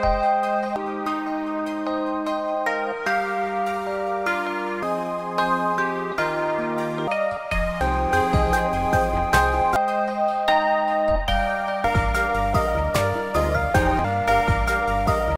Bye.